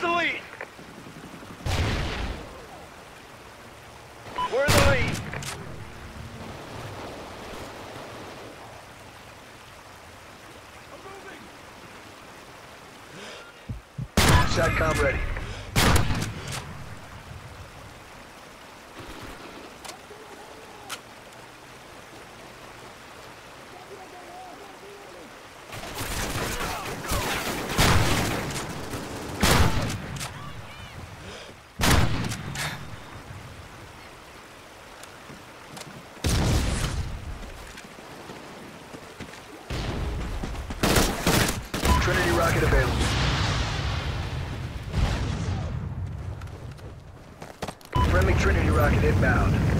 The lead. We're in the lead. SATCOM ready. Friendly Trinity rocket inbound.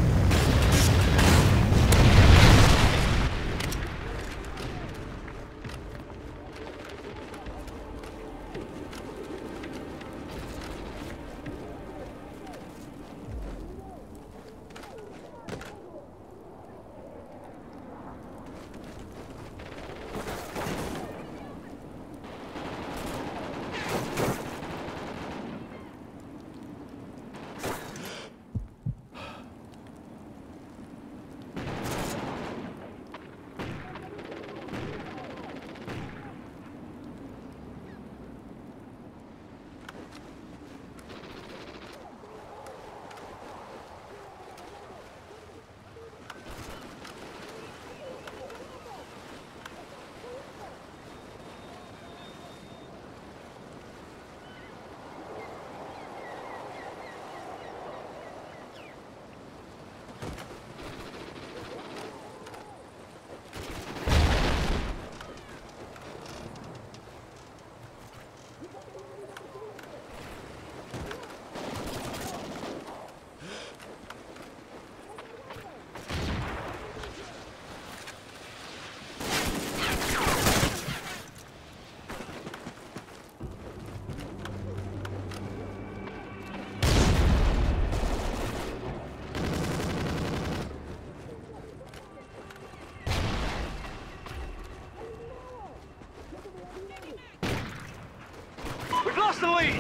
three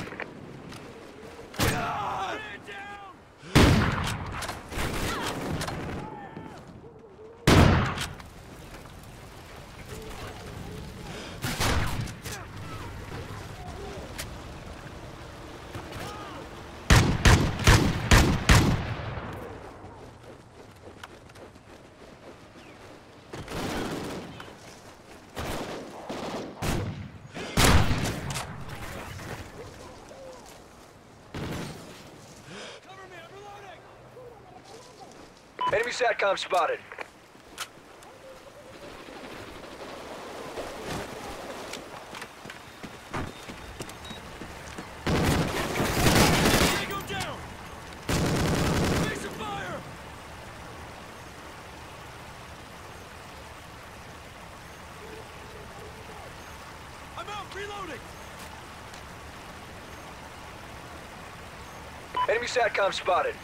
Enemy SATCOM spotted. Enemy SATCOM spotted.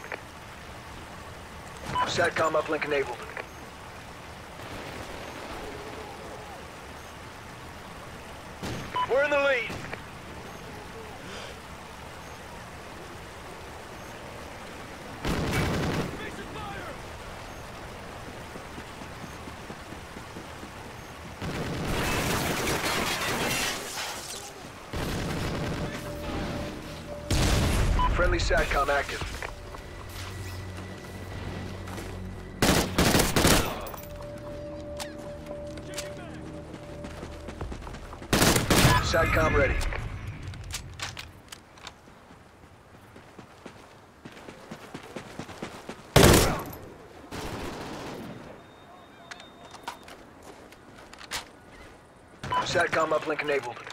SATCOM uplink enabled. We're in the lead. Friendly SATCOM active. SATCOM ready. SATCOM uplink enabled.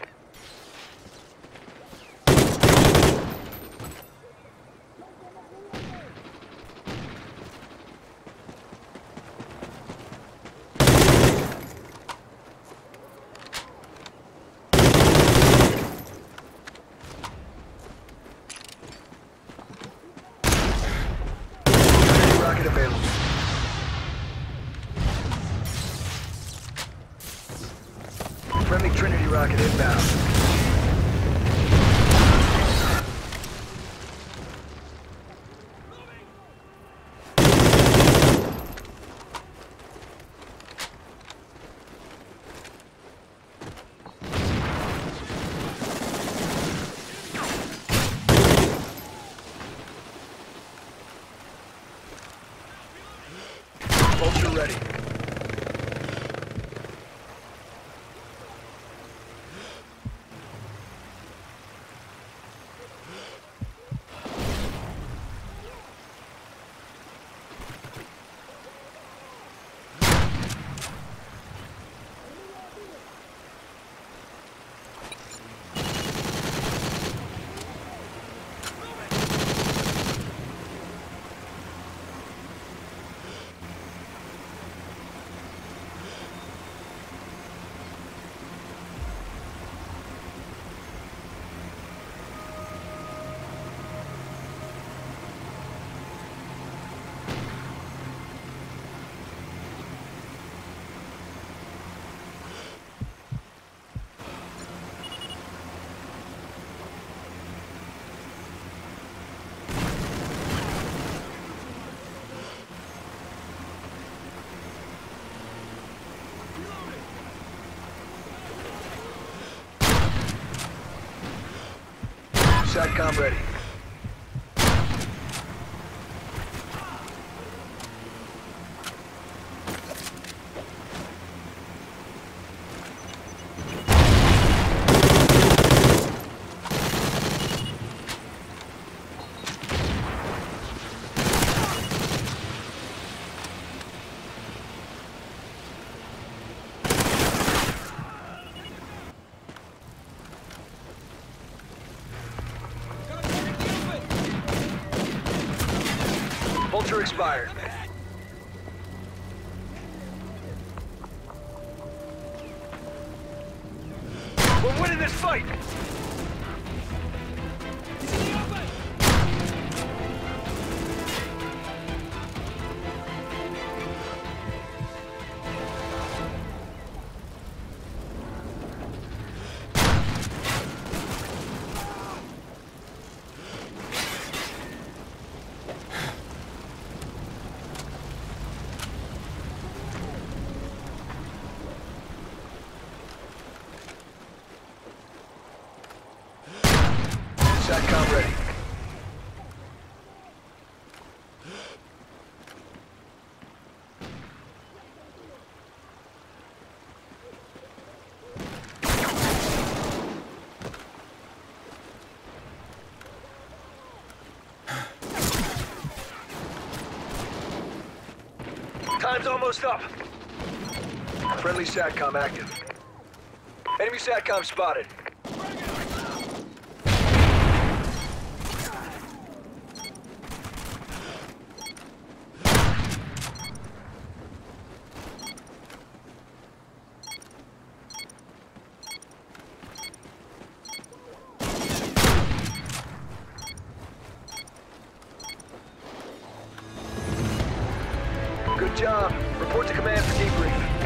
aid available. Friendly Trinity rocket inbound. SATCOM ready. Vulture expired. We're winning this fight! SATCOM ready. Time's almost up. Friendly SATCOM active. Enemy SATCOM spotted. Good job. Report to command for debrief.